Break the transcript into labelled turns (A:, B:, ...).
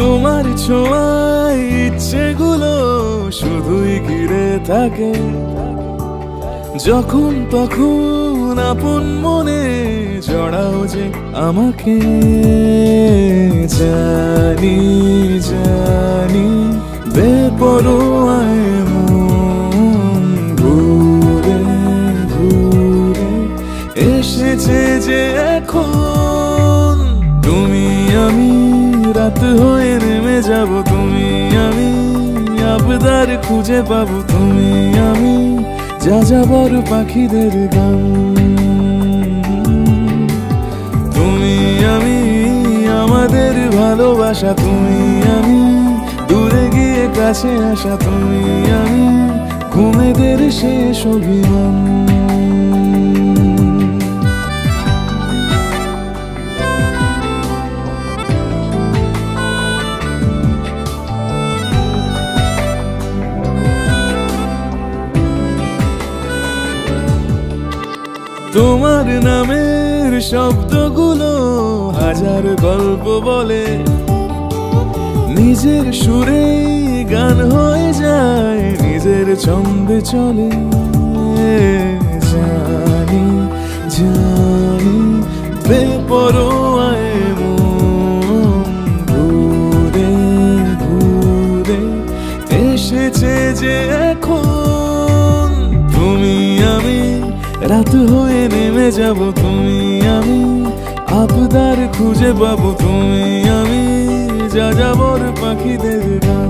A: তোমার ছোঁয়ায় ইচ্ছেগুলো শুধুই ঘিরে থাকে। যখন তখন আপন মনে জড়াও যে আমাকে, জানি জানি বেপরোয়ায় ঘুরে ঘুরে এসেছে যে এখন তুমি যাব তুমি, আমি আবদার খুঁজে পাবো তুমি, আমি যা যাবার পাখিদের গান। তুমি, আমি আমাদের ভালোবাসা, তুমি, আমি দূরে গিয়ে কাছে আসা, তুমি, আমি ঘুমেদের শেষ অভিমান। তোমার নামের শব্দগুলো হাজার গল্প বলে। নিজের সুরে গান হয়ে যায়, নিজের ছন্দে চলে জানি জানি বেপরোয়ায় ঘুরে ঘুরে এসেছে যে রাত হয়ে নেমে যাব তুমি, আমি। আপদার খুঁজে পাবো তুমি, আমি। যা যাবর পাখিদের গান